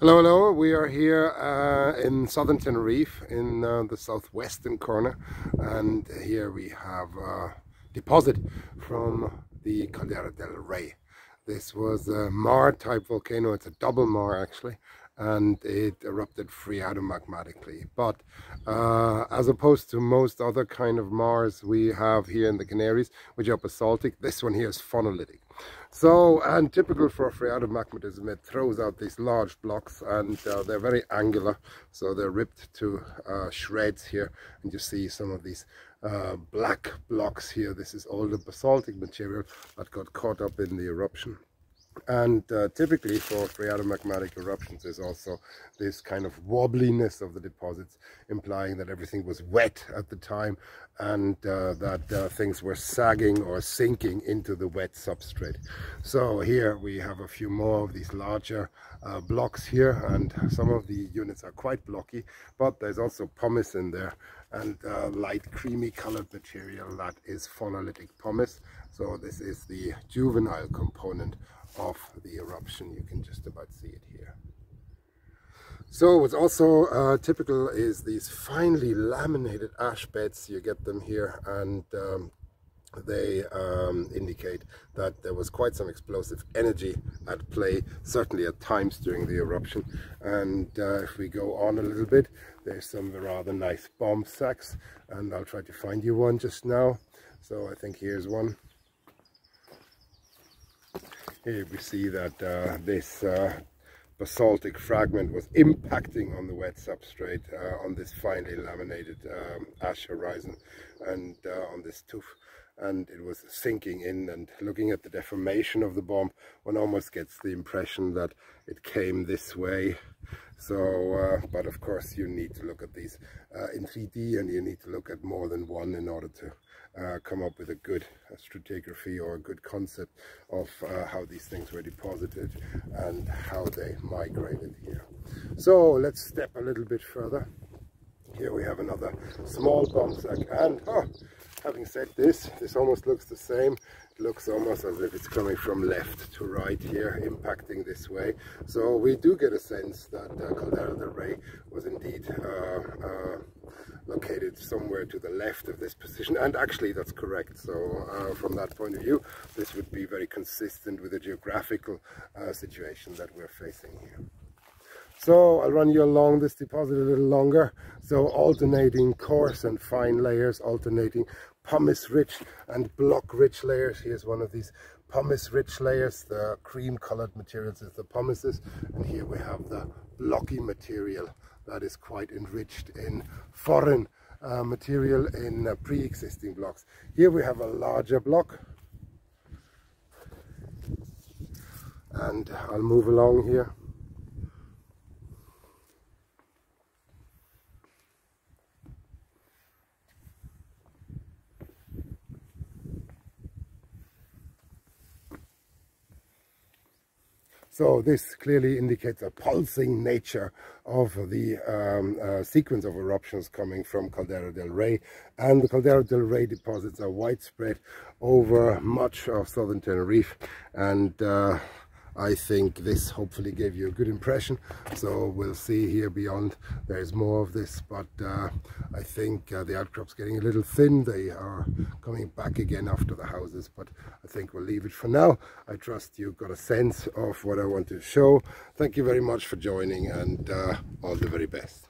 Hello, hello. We are here uh, in southern Tenerife in uh, the southwestern corner and here we have a deposit from the Caldera del Rey. This was a maar type volcano, it's a double maar actually and it erupted free phreatomagmatically. But uh, as opposed to most other kind of maars we have here in the Canaries, which are basaltic, this one here is phonolitic. So, and typical for phreatomagmatism, it throws out these large blocks and uh, they're very angular. So they're ripped to uh, shreds here. And you see some of these uh, black blocks here. This is all the basaltic material that got caught up in the eruption. And uh, typically for phreatomagmatic eruptions, there's also this kind of wobbliness of the deposits, implying that everything was wet at the time and uh, that uh, things were sagging or sinking into the wet substrate. So here we have a few more of these larger uh, blocks here, and some of the units are quite blocky, but there's also pumice in there and uh, light creamy colored material that is phonolitic pumice. So this is the juvenile component of the eruption. You can just about see it here. So what's also uh, typical is these finely laminated ash beds. You get them here and um, they um, indicate that there was quite some explosive energy at play, certainly at times during the eruption. And uh, if we go on a little bit, there's some rather nice bomb sags, and I'll try to find you one just now. So I think here's one. Here we see that uh, this uh, basaltic fragment was impacting on the wet substrate uh, on this finely laminated um, ash horizon and uh, on this tooth and it was sinking in and looking at the deformation of the bomb one almost gets the impression that it came this way. So uh, but of course you need to look at these uh, in 3D and you need to look at more than one in order to uh, come up with a good stratigraphy or a good concept of uh, how these things were deposited and how they migrated here. So let's step a little bit further. Here we have another small bomb sag and oh, having said this, this almost looks the same. It looks almost as if it's coming from left to right here, impacting this way. So we do get a sense that uh, Caldera del Rey was indeed uh, uh, located somewhere to the left of this position. And actually that's correct. So uh, from that point of view, this would be very consistent with the geographical uh, situation that we're facing here. So I'll run you along this deposit a little longer. So alternating coarse and fine layers, alternating pumice rich and block rich layers. Here's one of these pumice rich layers. The cream colored materials is the pumices. And here we have the blocky material that is quite enriched in foreign uh, material in uh, pre-existing blocks. Here we have a larger block. And I'll move along here. So this clearly indicates a pulsing nature of the um, uh, sequence of eruptions coming from Caldera del Rey. And the Caldera del Rey deposits are widespread over much of southern Tenerife. And uh, I think this hopefully gave you a good impression. So we'll see here beyond, there's more of this, but uh, I think uh, the outcrop's getting a little thin. They are coming back again after the houses, but I think we'll leave it for now. I trust you've got a sense of what I want to show. Thank you very much for joining and uh, all the very best.